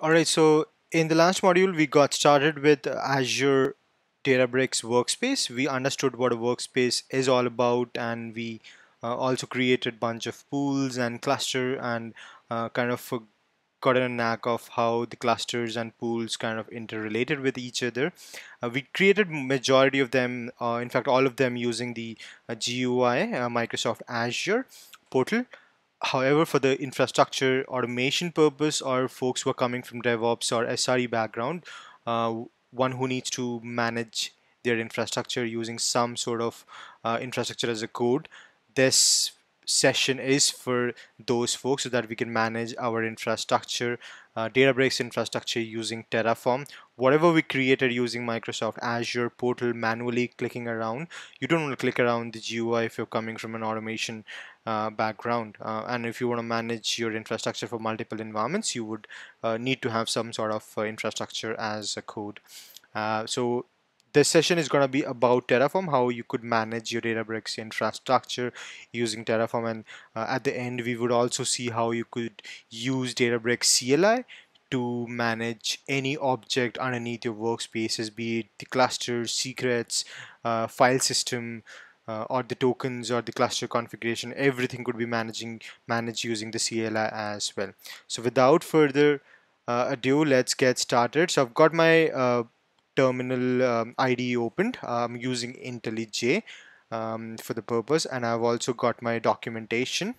Alright, so in the last module, we got started with Azure Databricks Workspace. We understood what a workspace is all about, and we uh, also created bunch of pools and cluster and uh, kind of got a knack of how the clusters and pools kind of interrelated with each other. Uh, we created majority of them, uh, in fact, all of them using the uh, GUI, uh, Microsoft Azure portal. However, for the infrastructure automation purpose or folks who are coming from DevOps or SRE background, uh, one who needs to manage their infrastructure using some sort of uh, infrastructure as a code, this session is for those folks so that we can manage our infrastructure, uh, Databricks infrastructure using Terraform. Whatever we created using Microsoft Azure portal manually clicking around, you don't want to click around the GUI if you're coming from an automation uh, background. Uh, and if you want to manage your infrastructure for multiple environments, you would uh, need to have some sort of uh, infrastructure as a code. So this session is going to be about Terraform, how you could manage your Databricks infrastructure using Terraform. And uh, at the end, we would also see how you could use Databricks CLI to manage any object underneath your workspaces, be it the clusters, secrets, uh, file system, uh, or the tokens or the cluster configuration. Everything could be managing managed using the CLI as well. So without further uh, ado, let's get started. So I've got my uh, terminal um, IDE opened. I'm using IntelliJ um, for the purpose and I've also got my documentation.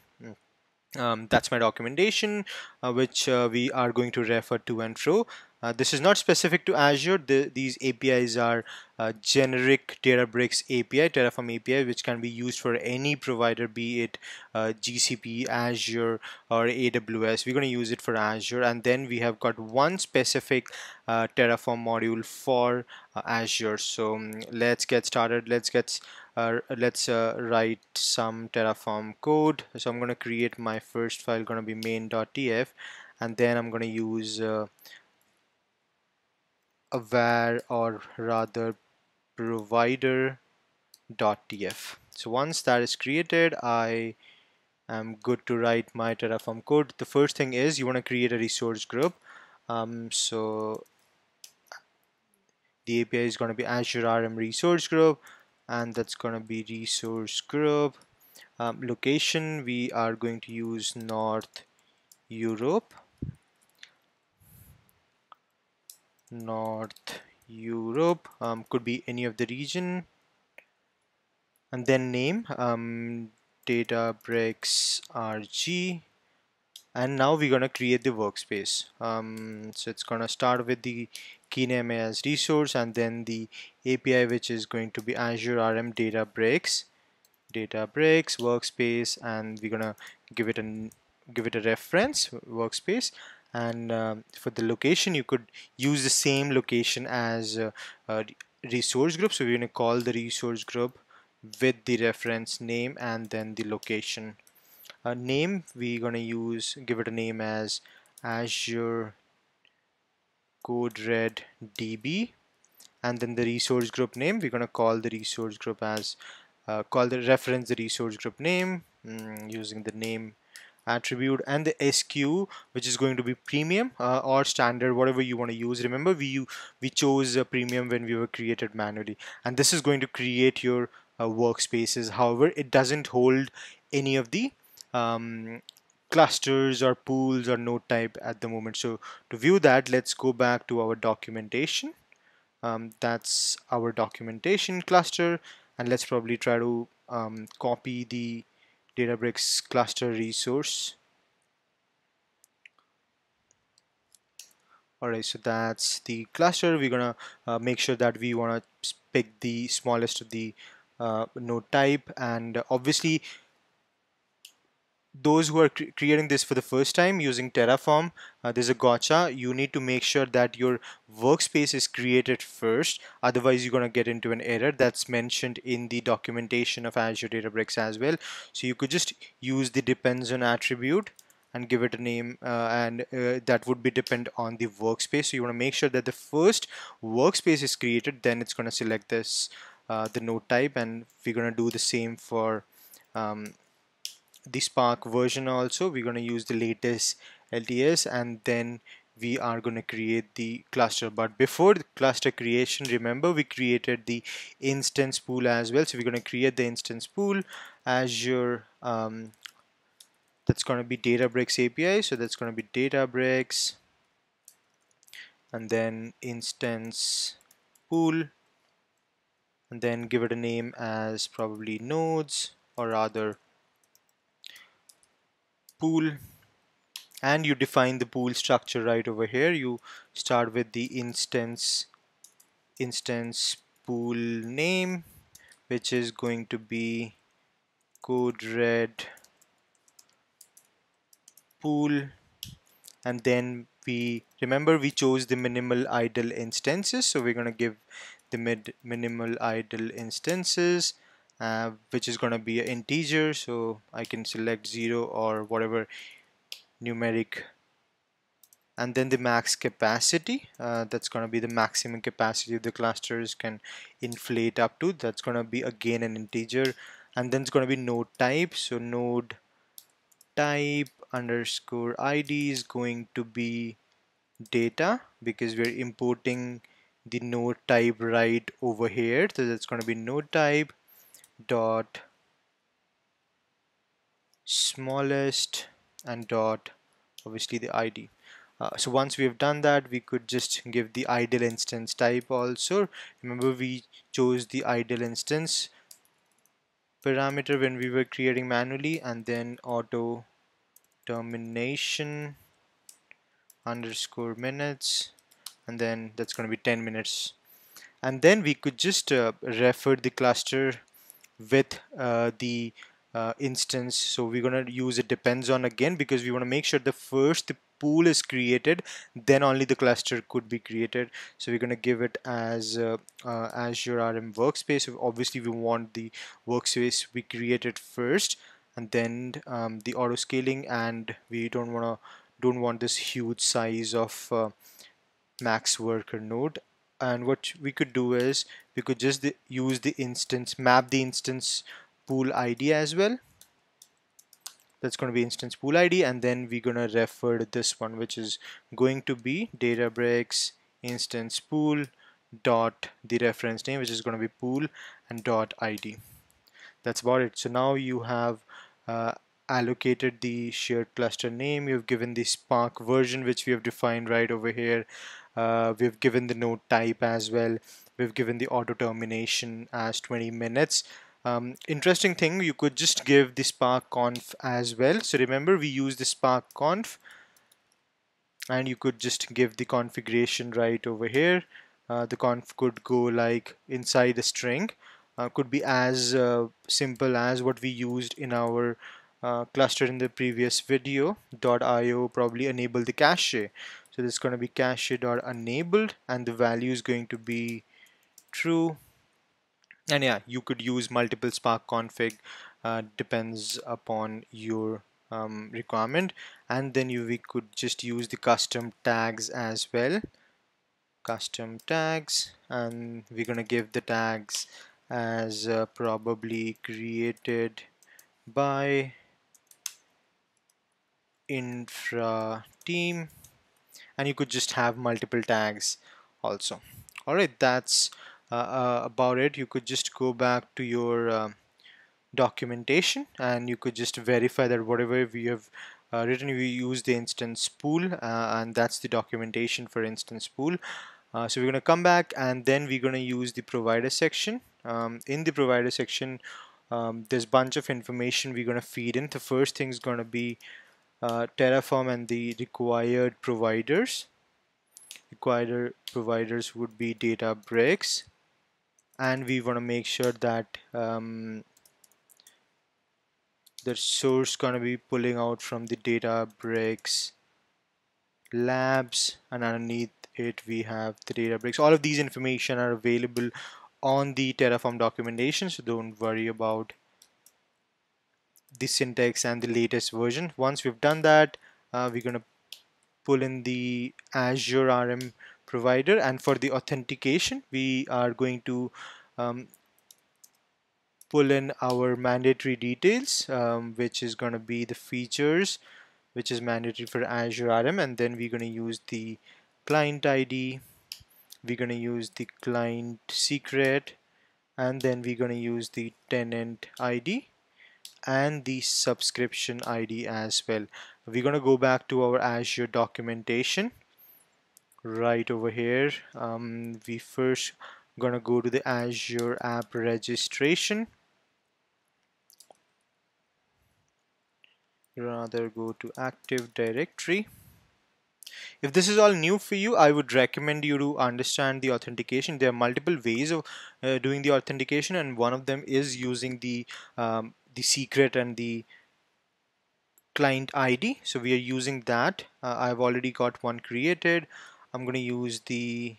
Um, that's my documentation uh, which uh, we are going to refer to and fro. Uh, this is not specific to Azure. The, these APIs are uh, generic Databricks API, Terraform API, which can be used for any provider, be it uh, GCP, Azure, or AWS. We're going to use it for Azure, and then we have got one specific uh, Terraform module for uh, Azure. So um, let's get started. Let's get uh, let's write some Terraform code. So I'm going to create my first file, going to be main.tf, and then I'm going to use var or rather provider.tf. So once that is created, I am good to write my Terraform code. The first thing is you want to create a resource group. Um, so the API is going to be Azure RM resource group and that's going to be resource group. Um, location we are going to use North Europe North Europe um, could be any of the region. And then name um, Databricks RG and now we're gonna create the workspace. Um, so it's gonna start with the key name as resource and then the API which is going to be Azure RM Databricks. Databricks workspace and we're gonna give it a give it a reference workspace and um, for the location you could use the same location as uh, uh, resource group. So we're going to call the resource group with the reference name and then the location. Uh, name we're going to use give it a name as Azure code red DB and then the resource group name we're going to call the resource group as uh, call the reference the resource group name mm, using the name attribute and the SKU which is going to be premium uh, or standard whatever you want to use. Remember we we chose a premium when we were created manually. And this is going to create your uh, workspaces. However it doesn't hold any of the um, clusters or pools or node type at the moment. So to view that let's go back to our documentation. Um, that's our documentation cluster. And let's probably try to um, copy the Databricks cluster resource. Alright, so that's the cluster. We're gonna uh, make sure that we wanna pick the smallest of the uh, node type and obviously those who are cre creating this for the first time using Terraform, uh, there's a gotcha. You need to make sure that your workspace is created first. Otherwise, you're going to get into an error that's mentioned in the documentation of Azure Databricks as well. So you could just use the depends on attribute and give it a name uh, and uh, that would be depend on the workspace. So you want to make sure that the first workspace is created, then it's going to select this uh, the node type and we're going to do the same for um, the Spark version also. We're going to use the latest LTS and then we are going to create the cluster. But before the cluster creation remember we created the instance pool as well. So we're going to create the instance pool Azure um, that's going to be Databricks API so that's going to be Databricks and then instance pool and then give it a name as probably nodes or rather pool and you define the pool structure right over here. You start with the instance instance pool name which is going to be code red pool. And then we remember we chose the minimal idle instances. So we're going to give the mid minimal idle instances uh, which is going to be an integer. So I can select 0 or whatever numeric and then the max capacity uh, that's going to be the maximum capacity of the clusters can inflate up to. That's going to be again an integer and then it's going to be node type. So node type underscore id is going to be data because we're importing the node type right over here. So that's going to be node type dot smallest and dot obviously the ID uh, so once we have done that we could just give the idle instance type also. Remember we chose the idle instance parameter when we were creating manually and then auto termination underscore minutes and then that's going to be 10 minutes. And then we could just uh, refer the cluster with uh, the uh, instance. So we're going to use it depends on again because we want to make sure the first the pool is created then only the cluster could be created. So we're going to give it as uh, uh, Azure RM workspace. Obviously we want the workspace we created first and then um, the auto scaling and we don't want to don't want this huge size of uh, max worker node. And what we could do is we could just the, use the instance map the instance pool ID as well. That's going to be instance pool ID and then we're going to refer to this one which is going to be Databricks instance pool dot the reference name which is going to be pool and dot ID that's about it. So now you have uh, allocated the shared cluster name. You've given the spark version which we have defined right over here. Uh, we've given the node type as well we've given the auto termination as 20 minutes. Um, interesting thing you could just give the spark conf as well. So remember we use the spark conf. And you could just give the configuration right over here. Uh, the conf could go like inside the string. Uh, could be as uh, simple as what we used in our uh, cluster in the previous video. Dot .io probably enable the cache. So this is going to be cache dot enabled and the value is going to be true. And yeah you could use multiple spark config uh, depends upon your um, requirement. And then you we could just use the custom tags as well. Custom tags and we're gonna give the tags as uh, probably created by infra team. And you could just have multiple tags also. Alright that's uh, uh, about it you could just go back to your uh, documentation and you could just verify that whatever we have uh, written we use the instance pool uh, and that's the documentation for instance pool uh, so we're going to come back and then we're going to use the provider section. Um, in the provider section um, there's bunch of information we're going to feed in. The first thing is going to be uh, Terraform and the required providers. Required providers would be Databricks and we want to make sure that um, the source gonna be pulling out from the Databricks labs and underneath it we have the Databricks. All of these information are available on the Terraform documentation so don't worry about the syntax and the latest version. Once we've done that, uh, we're going to pull in the Azure RM provider and for the authentication, we are going to um, pull in our mandatory details, um, which is going to be the features which is mandatory for Azure RM and then we're going to use the client ID we're going to use the client secret and then we're going to use the tenant ID and the subscription ID as well. We're going to go back to our Azure documentation right over here. Um, we first gonna go to the Azure app registration. Rather go to Active Directory. If this is all new for you I would recommend you to understand the authentication. There are multiple ways of uh, doing the authentication and one of them is using the um, the secret and the client ID so we are using that. Uh, I've already got one created I'm gonna use the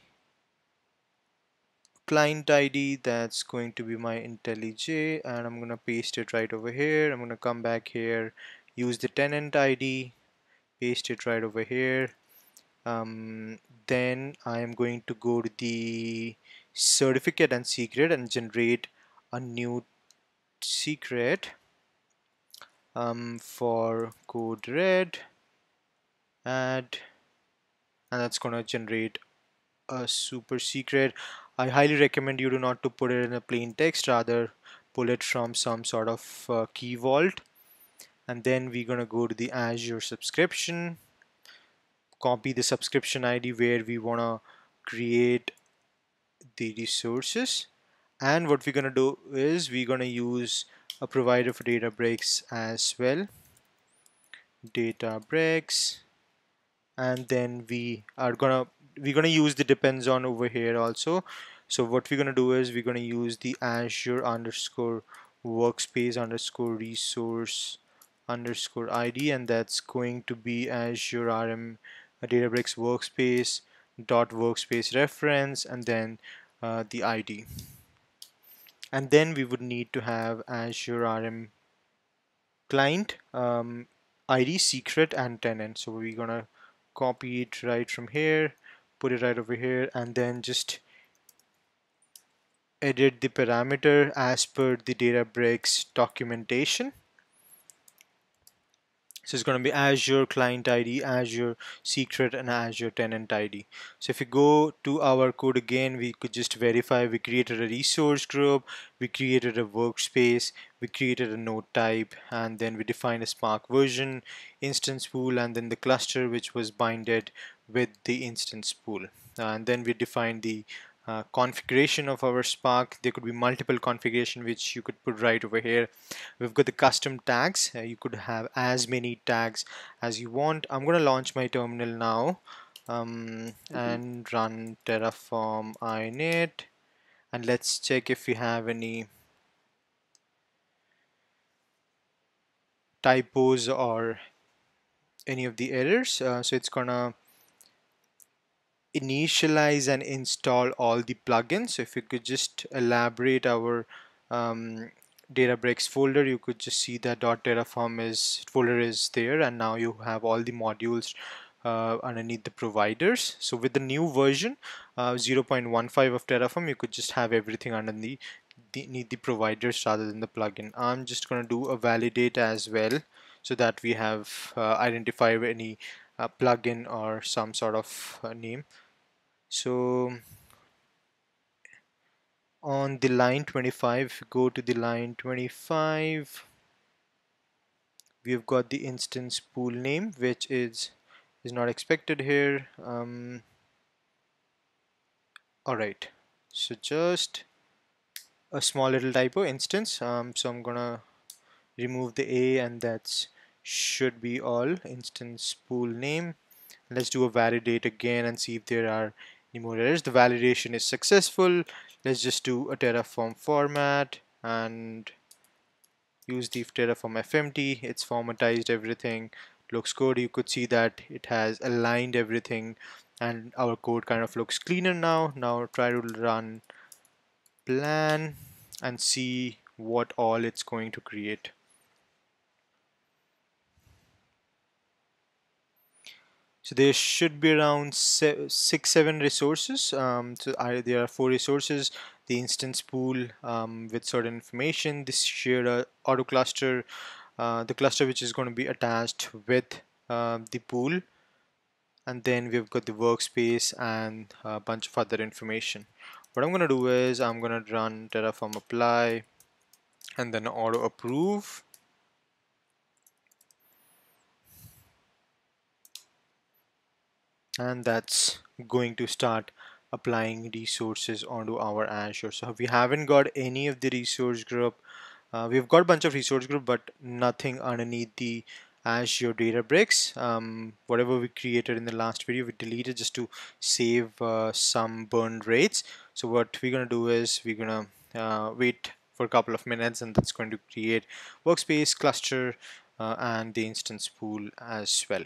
client ID that's going to be my IntelliJ and I'm gonna paste it right over here. I'm gonna come back here use the tenant ID paste it right over here. Um, then I am going to go to the certificate and secret and generate a new secret um, for code red add and that's gonna generate a super secret. I highly recommend you do not to put it in a plain text rather pull it from some sort of uh, key vault. And then we're gonna go to the Azure subscription. Copy the subscription ID where we wanna create the resources. And what we're gonna do is we're gonna use a provider for Databricks as well. Databricks and then we are gonna we're gonna use the depends on over here also. So what we're gonna do is we're gonna use the Azure underscore workspace underscore resource underscore ID and that's going to be Azure RM Databricks workspace dot workspace reference and then uh, the ID and then we would need to have Azure RM client um, ID secret and tenant. So we're gonna copy it right from here put it right over here and then just edit the parameter as per the Databricks documentation so it's going to be Azure Client ID, Azure Secret, and Azure Tenant ID. So if we go to our code again, we could just verify we created a resource group, we created a workspace, we created a node type, and then we defined a Spark version, instance pool, and then the cluster which was binded with the instance pool. and then we defined the uh, configuration of our Spark. There could be multiple configuration which you could put right over here. We've got the custom tags. Uh, you could have as many tags as you want. I'm going to launch my terminal now um, mm -hmm. and run Terraform init and let's check if we have any typos or any of the errors. Uh, so it's gonna initialize and install all the plugins. So if you could just elaborate our um, Databricks folder you could just see that dot .terraform is folder is there and now you have all the modules uh, underneath the providers. So with the new version uh, 0.15 of Terraform you could just have everything underneath the, need the providers rather than the plugin. I'm just gonna do a validate as well so that we have uh, identified any uh, plugin or some sort of uh, name so on the line 25 go to the line 25 we've got the instance pool name which is is not expected here. Um, alright so just a small little typo instance. Um, so I'm gonna remove the A and that's should be all instance pool name. Let's do a validate again and see if there are errors the validation is successful. Let's just do a terraform format and use the terraform fmt it's formatized everything. Looks good. You could see that it has aligned everything and our code kind of looks cleaner now. Now try to run plan and see what all it's going to create So there should be around six, seven resources. Um, so I, there are four resources, the instance pool um, with certain information, this shared uh, auto cluster, uh, the cluster which is going to be attached with uh, the pool. And then we've got the workspace and a bunch of other information. What I'm gonna do is I'm gonna run terraform apply and then auto approve and that's going to start applying resources onto our Azure. So we haven't got any of the resource group. Uh, we've got a bunch of resource group but nothing underneath the Azure Databricks. Um, whatever we created in the last video we deleted just to save uh, some burn rates. So what we're gonna do is we're gonna uh, wait for a couple of minutes and that's going to create workspace cluster uh, and the instance pool as well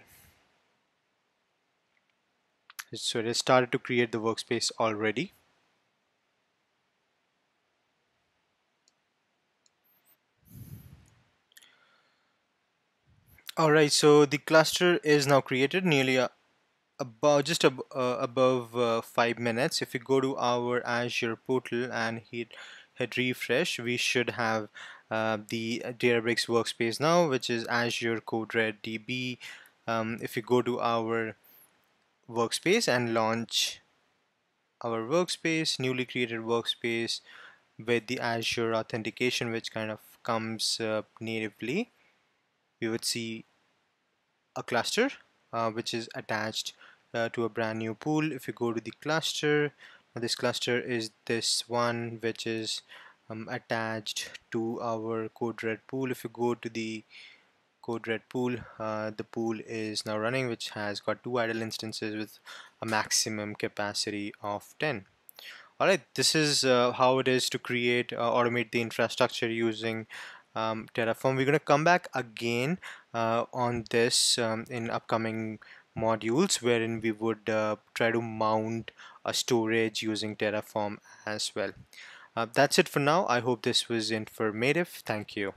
so it has started to create the workspace already. All right so the cluster is now created nearly a, uh, about just ab uh, above uh, five minutes. If we go to our Azure portal and hit hit refresh we should have uh, the Databricks workspace now which is Azure Code Red DB um, if we go to our workspace and launch our workspace newly created workspace with the Azure authentication which kind of comes uh, natively. We would see a cluster uh, which is attached uh, to a brand new pool. If you go to the cluster this cluster is this one which is um, attached to our code red pool. If you go to the CodeRed pool. Uh, the pool is now running which has got two idle instances with a maximum capacity of 10 alright this is uh, how it is to create uh, automate the infrastructure using um, Terraform. We're gonna come back again uh, on this um, in upcoming modules wherein we would uh, try to mount a storage using Terraform as well. Uh, that's it for now. I hope this was informative. Thank you